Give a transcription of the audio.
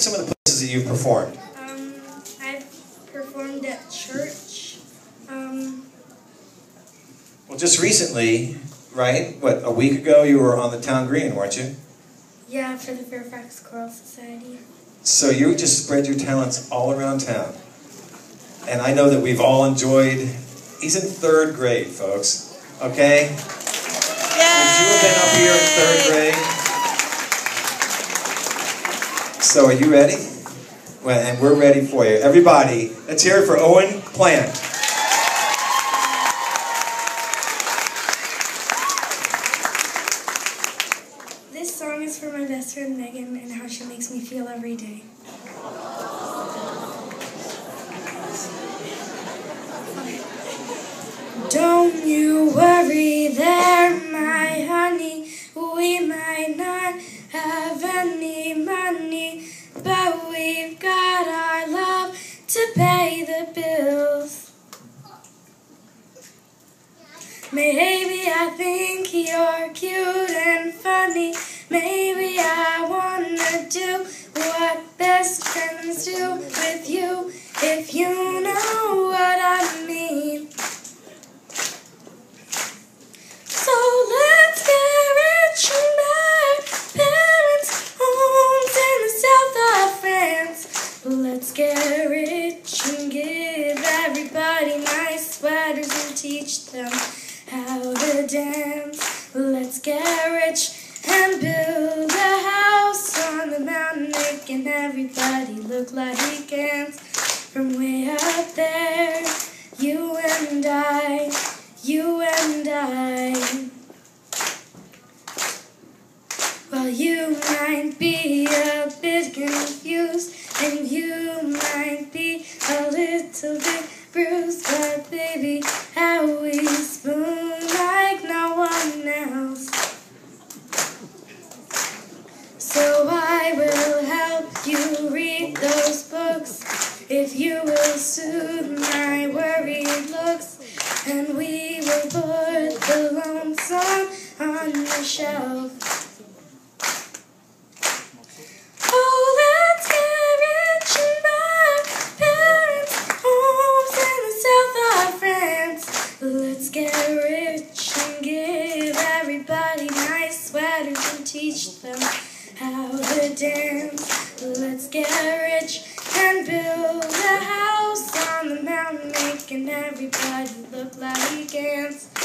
some of the places that you've performed? Um, I've performed at church. Um, Well, just recently, right? What, a week ago you were on the town green, weren't you? yeah, for the Fairfax Choral Society. So you just spread your talents all around town. And I know that we've all enjoyed. He's in third grade, folks. Okay? Would you have been up here in third grade? So are you ready? Well, and we're ready for you. Everybody, let's hear it for Owen Plante. This song is for my best friend Megan and how she makes me feel every day. Don't you worry to pay the bills. Maybe I think you're cute and funny. Maybe I wanna do what best friends do with you, if you know what I mean. So let's get rich and buy parents' homes in the south of France. Let's get rich and give everybody nice sweaters and teach them how to dance. Let's get rich and build a house on the mountain, making everybody look like weekends from way up there. You and I, you and I. Well, you might be a bit confused, and you might put the lonesome on the shelf. Let's get rich and give everybody nice sweaters and teach them how to dance. Let's get rich and build a house on the mountain making everybody look like ants.